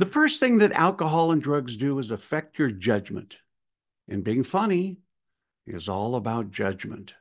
The first thing that alcohol and drugs do is affect your judgment. And being funny is all about judgment.